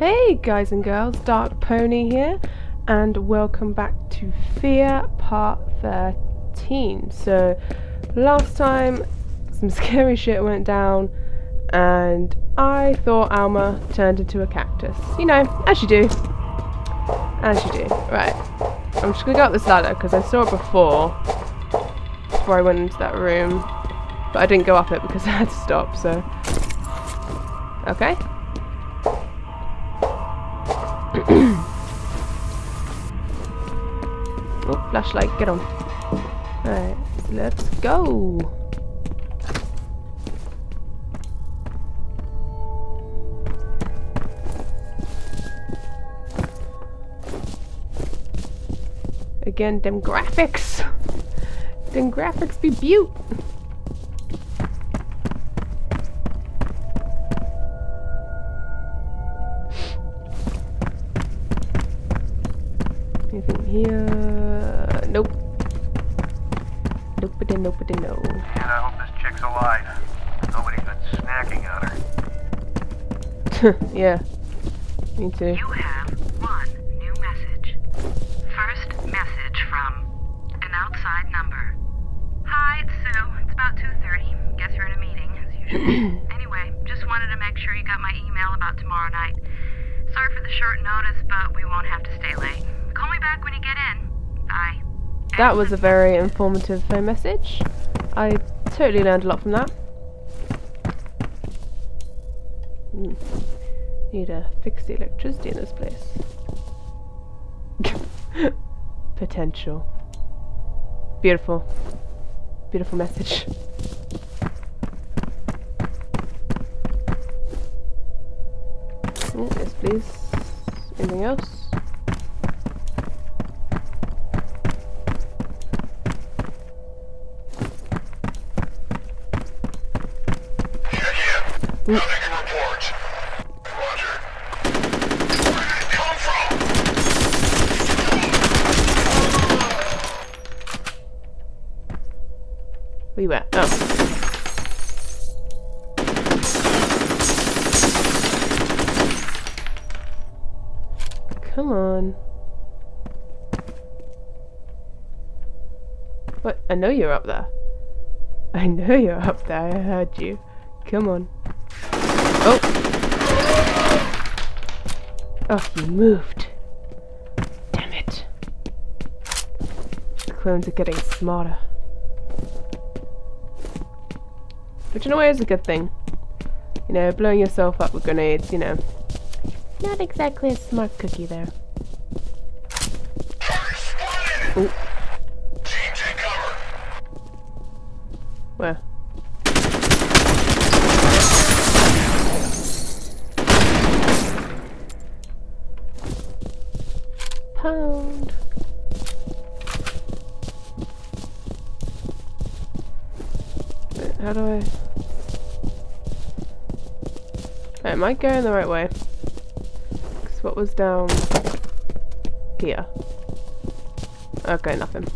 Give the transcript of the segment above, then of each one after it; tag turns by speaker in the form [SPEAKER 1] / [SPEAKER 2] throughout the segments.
[SPEAKER 1] Hey guys and girls, Dark Pony here, and welcome back to Fear Part 13. So, last time some scary shit went down, and I thought Alma turned into a cactus. You know, as you do. As you do. Right. I'm just gonna go up this ladder, because I saw it before, before I went into that room. But I didn't go up it because I had to stop, so... Okay. Oh, flashlight, get on. Alright, let's go. Again, them graphics. them graphics be beaut. Yeah. Me too.
[SPEAKER 2] You have one new message. First message from an outside number. Hi, it's Sue. It's about 2.30. Guess you're in a meeting, as usual. anyway, just wanted to make sure you got my email about tomorrow night. Sorry for the short notice, but we won't have to stay late. Call me back when you get in. Bye.
[SPEAKER 1] That was a very informative phone message. I totally learned a lot from that. Hmm. Need to fix the electricity in this place. Potential. Beautiful. Beautiful message. Oh, yes, please. Anything else?
[SPEAKER 3] Yeah, yeah. Mm. Nothing to report. Roger. Where did it come from?
[SPEAKER 1] We were. Oh. Come on. What? I know you're up there. I know you're up there. I heard you. Come on. Oh. Oh, you moved. Damn it. The clones are getting smarter. Which in a way is a good thing. You know, blowing yourself up with grenades, you know. Not exactly a smart cookie there. Ooh,
[SPEAKER 3] Team, take cover.
[SPEAKER 1] where? Pound. How do I... Wait, am I going the right way? 'Cause what was down here? Okay, nothing.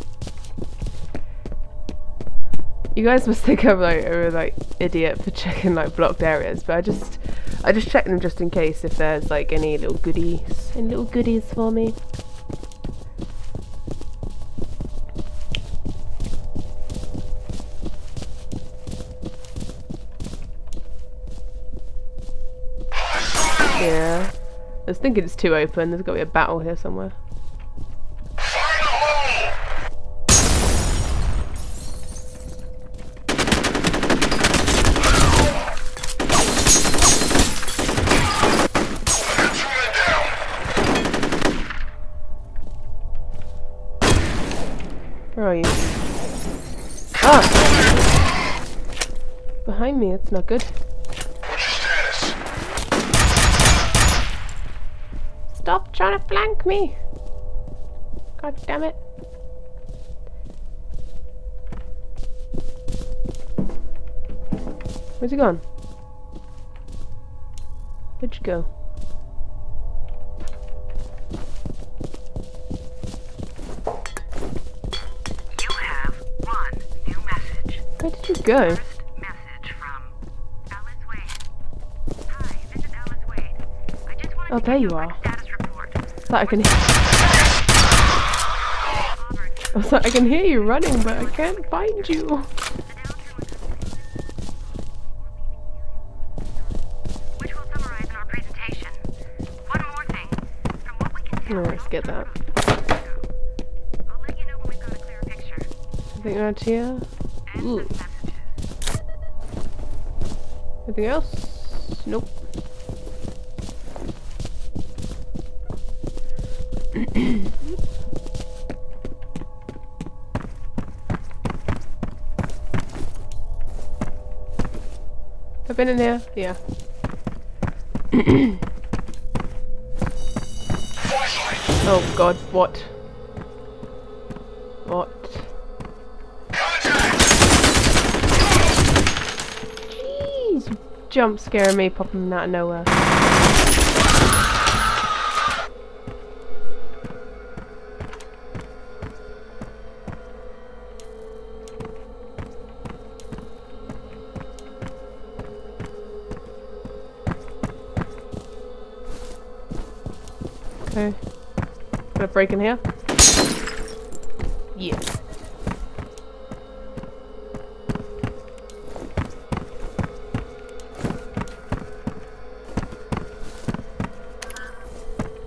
[SPEAKER 1] You guys must think I'm like a like idiot for checking like blocked areas, but I just I just check them just in case if there's like any little goodies, any little goodies for me. Yeah. I was thinking it's too open. There's got to be a battle here somewhere. Where are you? Ah! Behind me, that's not good.
[SPEAKER 3] What's your status?
[SPEAKER 1] Stop trying to flank me! God damn it. Where's he gone? Where'd you go?
[SPEAKER 2] You have one new message.
[SPEAKER 1] Where did you go?
[SPEAKER 2] First message from Alice Wade. Hi, this is Alice Wade. I just wanted
[SPEAKER 1] Oh, there you are. Like I can. I like, I can hear you running, but I can't find you. No, let's get that. Anything around here? Ooh. Anything else? Nope. Been in here. Yeah. oh god, what? What? Jeez, jump scaring me, popping out of nowhere. Okay. Gonna break in here? Yeah.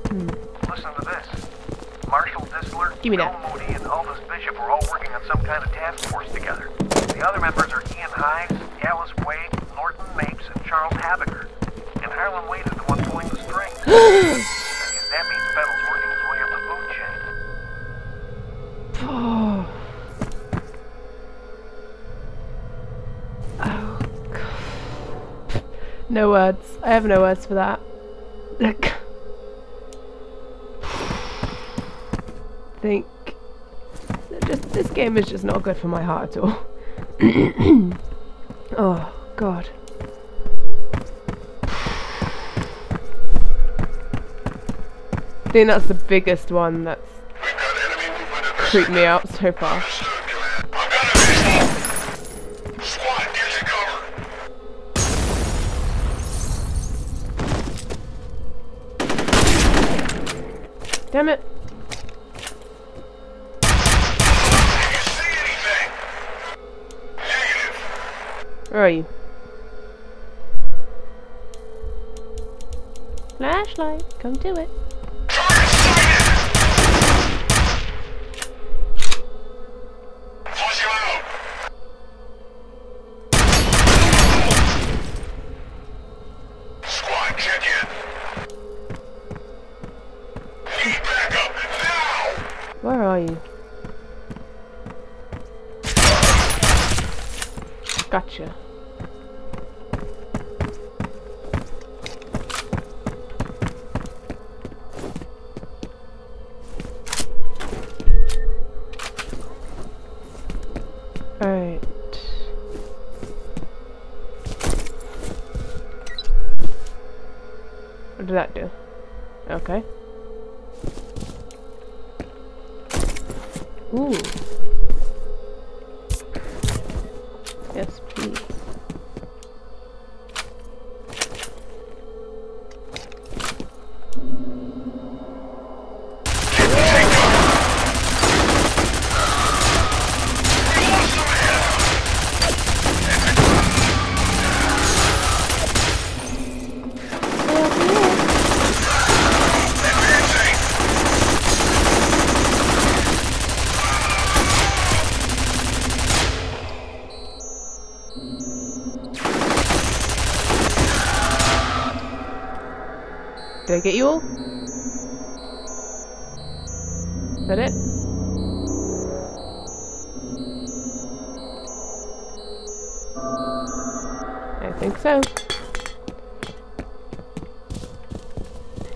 [SPEAKER 1] Hmm.
[SPEAKER 3] Listen to this. Marshall Disler,
[SPEAKER 1] Give me
[SPEAKER 3] Bill. Moody, and Aldus Bishop are all working on some kind of task force together. The other members are Ian Hives, Alice Wade, Norton Mapes, and Charles Habegger. And Harlan Wade is the one pulling the strings. That means Fettel's working his way up the food chain.
[SPEAKER 1] Oh. Oh, God. No words. I have no words for that. Look. think just this game is just not good for my heart at all. oh god. Think that's the biggest one that's creeped me out so far. Damn it. Where are you? Flashlight, come to it. Are you? Gotcha. Get you all? Is that it? I think so.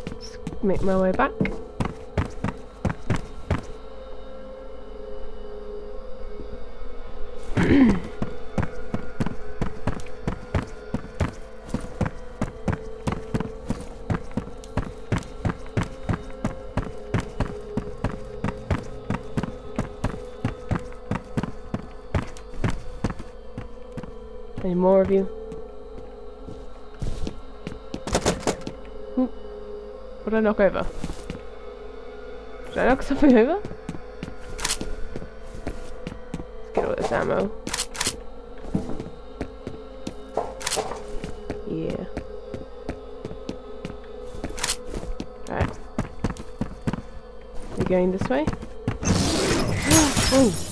[SPEAKER 1] Let's make my way back. More of you? Oop. What did I knock over? Did I knock something over? Let's get all this ammo. Yeah. Alright. We're going this way? oh!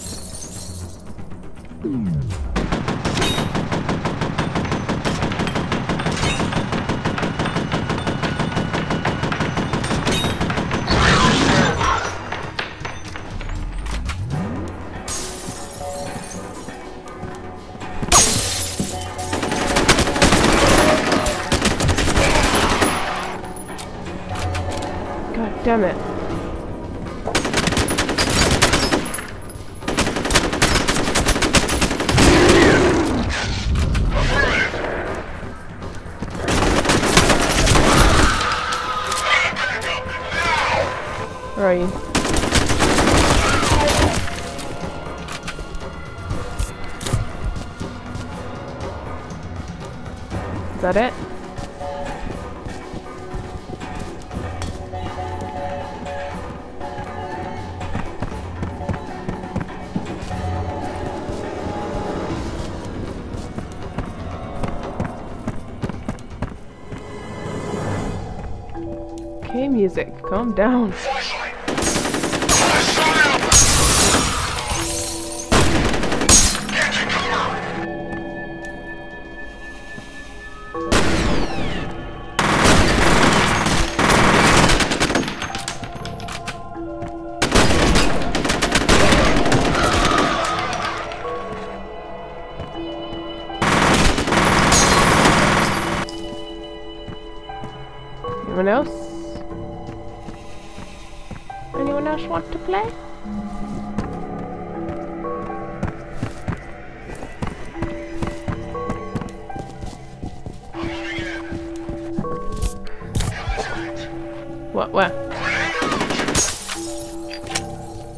[SPEAKER 1] Damn it. Where are you? Is that it? Okay, music, calm down. What? Where?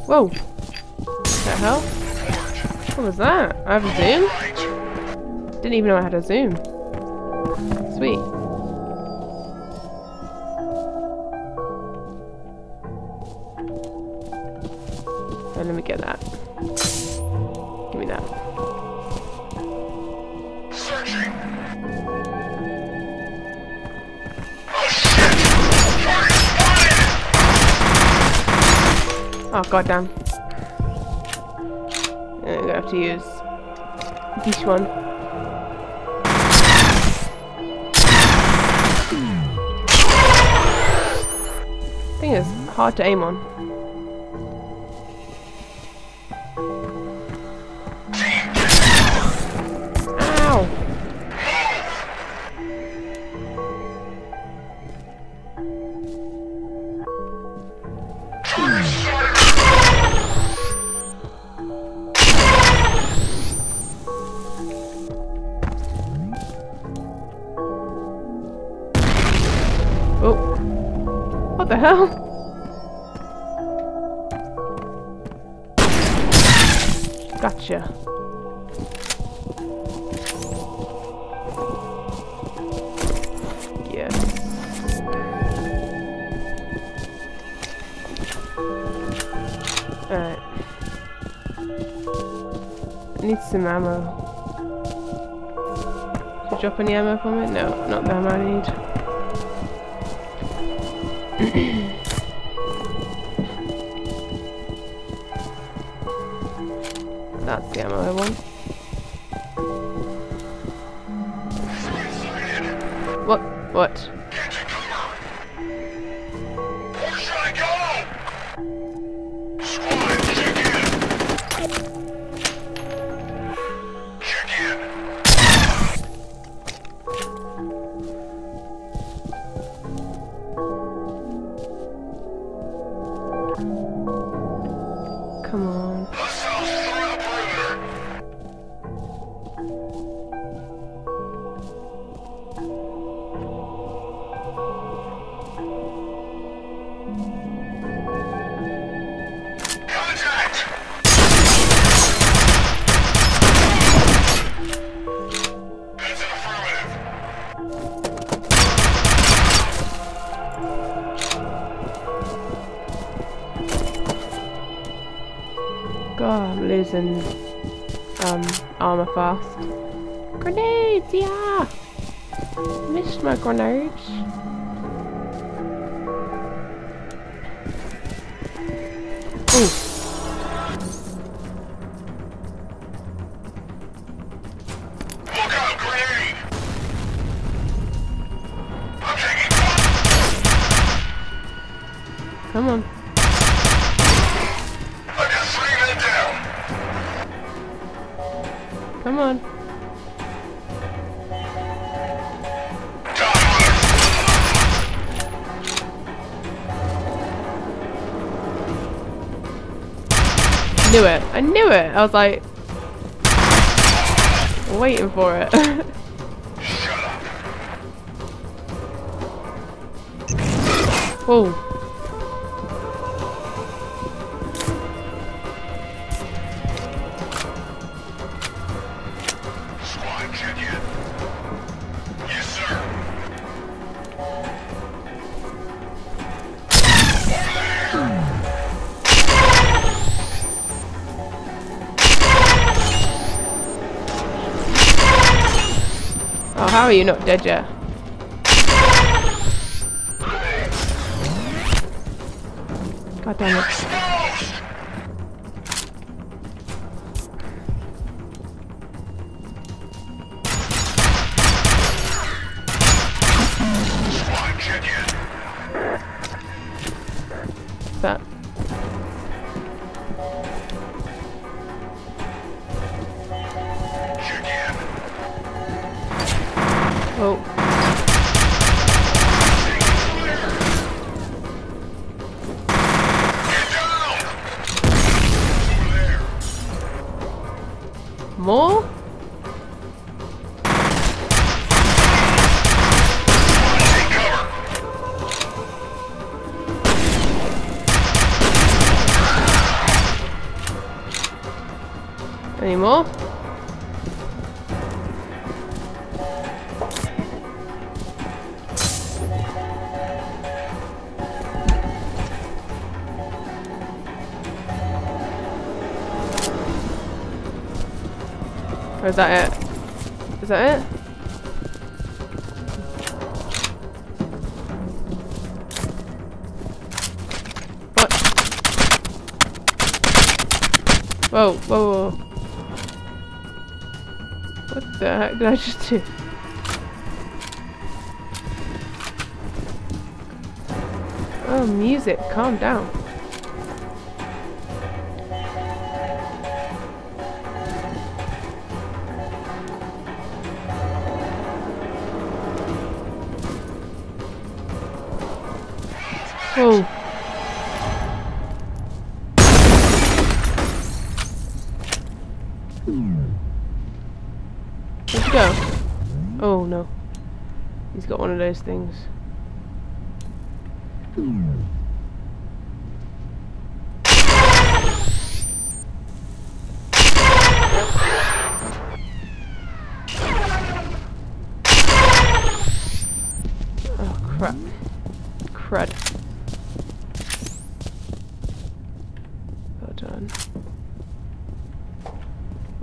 [SPEAKER 1] Whoa! The hell? What was that? I have a zoom? Didn't even know I had a zoom. Oh goddamn. I'm gonna have to use this one. Thing is hard to aim on. The hell? Gotcha. Yes. Alright. Need some ammo. Should I drop any ammo from it? No, not the ammo I need. That's the ammo I want. What? What? I'm um, armor fast. Grenades, yeah! Missed my grenades. Ooh.
[SPEAKER 4] Look out, grenade! I'm taking fire!
[SPEAKER 1] Come on. Come on. Knew it. I knew it. I was like waiting for it. Whoa. Oh, how are you not dead yet? God damn it. Oh. Or is that it? Is that it? What? Whoa, whoa, whoa. What the heck did I just do? Oh, music, calm down. Oh. Where'd you go? Oh no. He's got one of those things.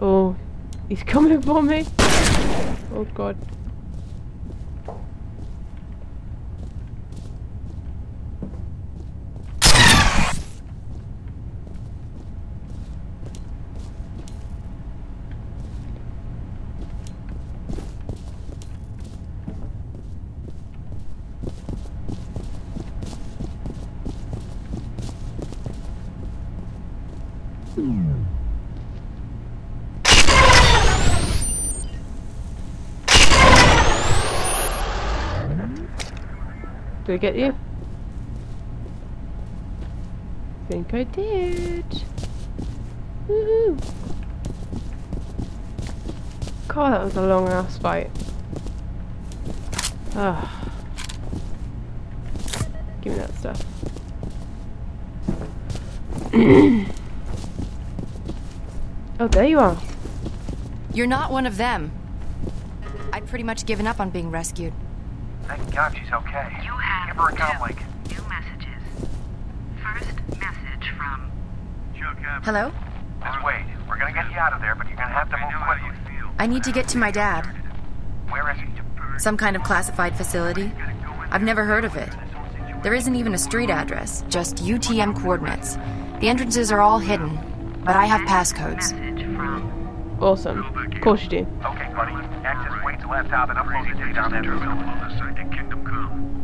[SPEAKER 1] Oh, he's coming for me. Oh god. Did I get you? think I did. Woohoo! God, that was a long ass fight. Ah. Give me that stuff. oh, there you are.
[SPEAKER 5] You're not one of them. I'd pretty much given up on being rescued.
[SPEAKER 3] Thank God she's okay.
[SPEAKER 2] You have
[SPEAKER 3] Give a
[SPEAKER 2] two
[SPEAKER 3] comlink.
[SPEAKER 2] new messages. First message from
[SPEAKER 5] Hello?
[SPEAKER 3] This way. We're gonna get you out of there, but you're gonna have to move quickly.
[SPEAKER 5] I need to get to my dad.
[SPEAKER 3] Where is he?
[SPEAKER 5] Some kind of classified facility. I've never heard of it. There isn't even a street address, just UTM coordinates. The entrances are all hidden, but I have passcodes.
[SPEAKER 1] Awesome. Of course you do.
[SPEAKER 3] Okay, buddy. Access Wade's laptop and upload the data on that room.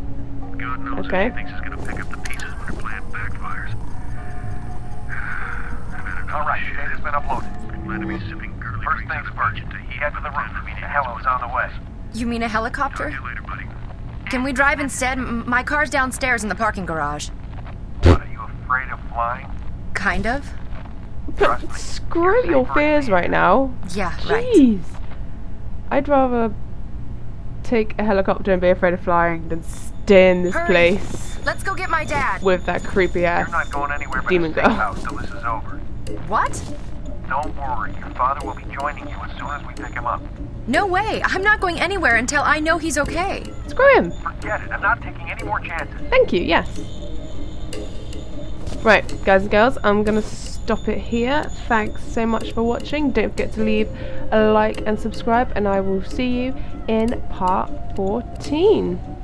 [SPEAKER 1] Okay.
[SPEAKER 4] if he thinks he's gonna pick up the pieces when her plan backfires.
[SPEAKER 3] All right, data's been uploaded.
[SPEAKER 4] Glad to be sipping girly
[SPEAKER 3] First things first.
[SPEAKER 4] beach at
[SPEAKER 3] Head to the roof. The Hello's on the way.
[SPEAKER 5] You mean a helicopter?
[SPEAKER 4] See you later, buddy.
[SPEAKER 5] Can we drive instead? M- my car's downstairs in the parking garage.
[SPEAKER 3] What, are you afraid of flying?
[SPEAKER 5] Kind of?
[SPEAKER 3] Trust me.
[SPEAKER 1] Screw your fears right now.
[SPEAKER 5] Yeah, right.
[SPEAKER 1] Jeez. I'd rather take a helicopter and be afraid of flying than stay in this
[SPEAKER 5] Hurry.
[SPEAKER 1] place
[SPEAKER 5] Let's go get my dad.
[SPEAKER 1] with that creepy
[SPEAKER 3] You're
[SPEAKER 1] ass.
[SPEAKER 3] not going anywhere but
[SPEAKER 1] Demon
[SPEAKER 3] the
[SPEAKER 1] girl.
[SPEAKER 3] house till this is over.
[SPEAKER 5] What?
[SPEAKER 3] Don't worry. Your father will be joining you as soon as we pick him up.
[SPEAKER 5] No way. I'm not going anywhere until I know he's okay.
[SPEAKER 1] Screw him.
[SPEAKER 3] Forget it. I'm not taking any more chances.
[SPEAKER 1] Thank you, yes. Right, guys and girls, I'm going to stop it here. Thanks so much for watching. Don't forget to leave a like and subscribe, and I will see you in part 14.